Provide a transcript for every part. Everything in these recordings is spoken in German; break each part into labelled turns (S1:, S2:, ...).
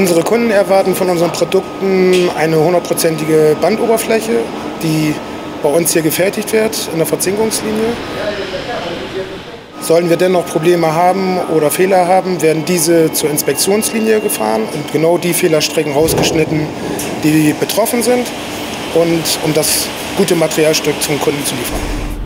S1: Unsere Kunden erwarten von unseren Produkten eine hundertprozentige Bandoberfläche, die bei uns hier gefertigt wird in der Verzinkungslinie. Sollen wir dennoch Probleme haben oder Fehler haben, werden diese zur Inspektionslinie gefahren und genau die Fehlerstrecken rausgeschnitten, die betroffen sind, und um das gute Materialstück zum Kunden zu liefern.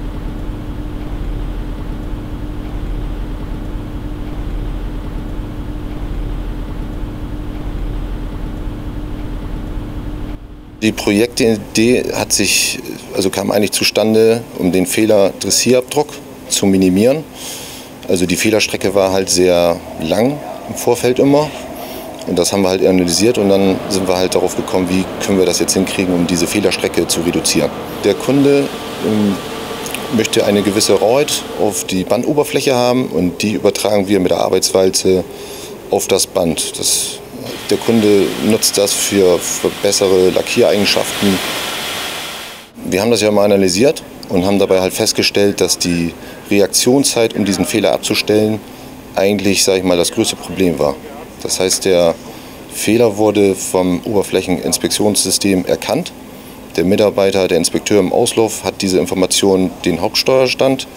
S2: Die Projektidee hat sich, also kam eigentlich zustande, um den Fehler Dressierabdruck zu minimieren. Also die Fehlerstrecke war halt sehr lang im Vorfeld immer. Und das haben wir halt analysiert und dann sind wir halt darauf gekommen, wie können wir das jetzt hinkriegen, um diese Fehlerstrecke zu reduzieren. Der Kunde ähm, möchte eine gewisse Rauheit auf die Bandoberfläche haben und die übertragen wir mit der Arbeitswalze auf das Band. Das, der Kunde nutzt das für, für bessere Lackiereigenschaften. Wir haben das ja mal analysiert und haben dabei halt festgestellt, dass die Reaktionszeit, um diesen Fehler abzustellen, eigentlich, sage ich mal, das größte Problem war. Das heißt, der Fehler wurde vom Oberflächeninspektionssystem erkannt. Der Mitarbeiter, der Inspekteur im Auslauf hat diese Information den Hauptsteuerstand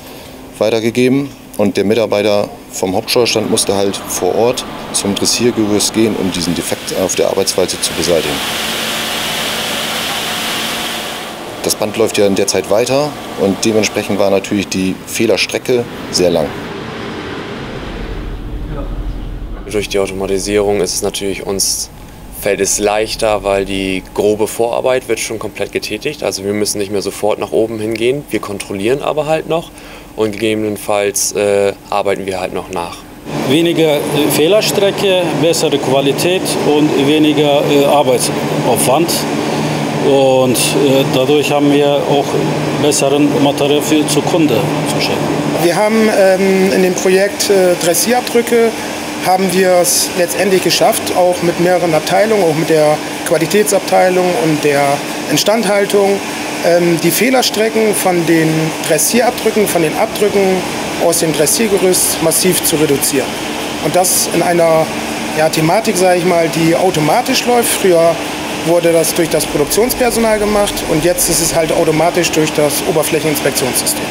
S2: weitergegeben und der Mitarbeiter vom Hauptsteuerstand musste halt vor Ort zum Dressiergerüst gehen, um diesen Defekt auf der Arbeitsweise zu beseitigen. Das Band läuft ja in der Zeit weiter und dementsprechend war natürlich die Fehlerstrecke sehr lang.
S3: Durch die Automatisierung ist es natürlich uns fällt es leichter, weil die grobe Vorarbeit wird schon komplett getätigt. Also wir müssen nicht mehr sofort nach oben hingehen. Wir kontrollieren aber halt noch und gegebenenfalls äh, arbeiten wir halt noch nach.
S4: Weniger äh, Fehlerstrecke, bessere Qualität und weniger äh, Arbeitsaufwand. Und äh, dadurch haben wir auch besseren Material für zu Kunde zu schicken.
S1: Wir haben ähm, in dem Projekt äh, Dressierabdrücke haben wir es letztendlich geschafft, auch mit mehreren Abteilungen, auch mit der Qualitätsabteilung und der Instandhaltung, ähm, die Fehlerstrecken von den Dressierabdrücken, von den Abdrücken aus dem Dressiergerüst massiv zu reduzieren. Und das in einer ja, Thematik, sage ich mal, die automatisch läuft. Früher wurde das durch das Produktionspersonal gemacht und jetzt ist es halt automatisch durch das Oberflächeninspektionssystem.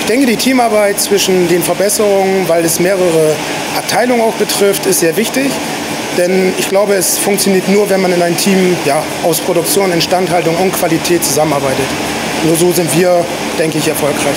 S1: Ich denke, die Teamarbeit zwischen den Verbesserungen, weil es mehrere Abteilungen auch betrifft, ist sehr wichtig. Denn ich glaube, es funktioniert nur, wenn man in einem Team ja, aus Produktion, Instandhaltung und Qualität zusammenarbeitet. Nur so sind wir, denke ich, erfolgreich.